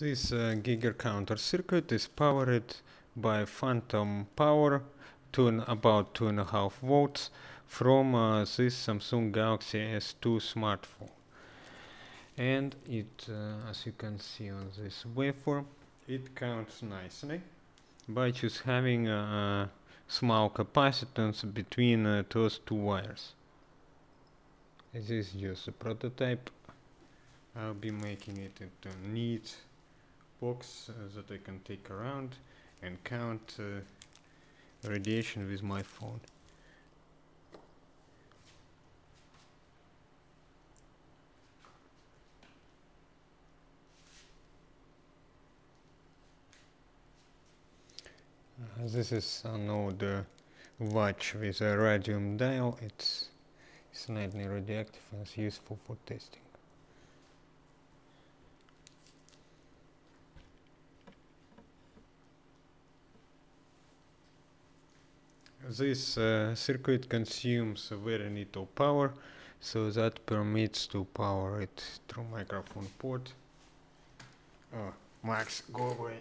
This uh, Geiger counter circuit is powered by phantom power to an about 2.5 volts from uh, this Samsung Galaxy S2 smartphone. And it, uh, as you can see on this waveform, it counts nicely by just having a, a small capacitance between uh, those two wires. This is just a prototype. I'll be making it into neat box uh, that I can take around and count uh, radiation with my phone. Uh, this is an old uh, watch with a radium dial. It's slightly radioactive and it's useful for testing. This uh, circuit consumes very little power, so that permits to power it through microphone port. Oh, Max, go away.